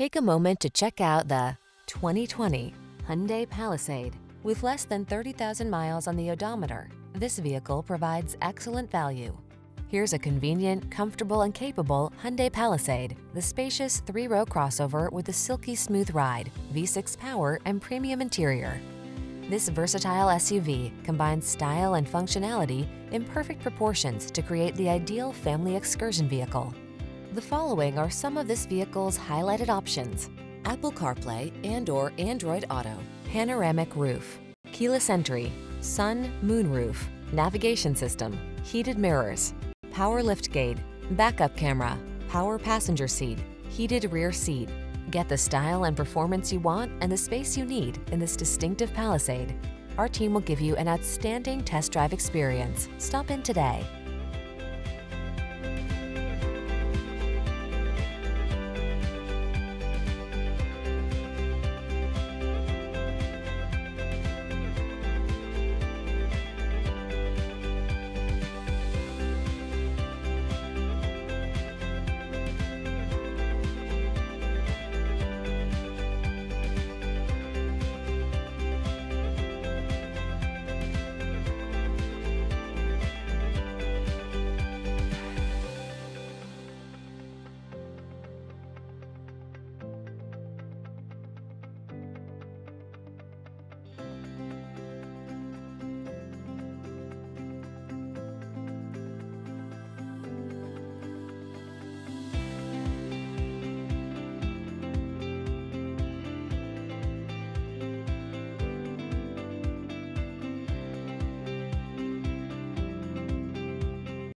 Take a moment to check out the 2020 Hyundai Palisade. With less than 30,000 miles on the odometer, this vehicle provides excellent value. Here's a convenient, comfortable, and capable Hyundai Palisade, the spacious three-row crossover with a silky smooth ride, V6 power, and premium interior. This versatile SUV combines style and functionality in perfect proportions to create the ideal family excursion vehicle. The following are some of this vehicle's highlighted options. Apple CarPlay and or Android Auto, panoramic roof, keyless entry, sun, moon roof, navigation system, heated mirrors, power liftgate, backup camera, power passenger seat, heated rear seat. Get the style and performance you want and the space you need in this distinctive Palisade. Our team will give you an outstanding test drive experience. Stop in today.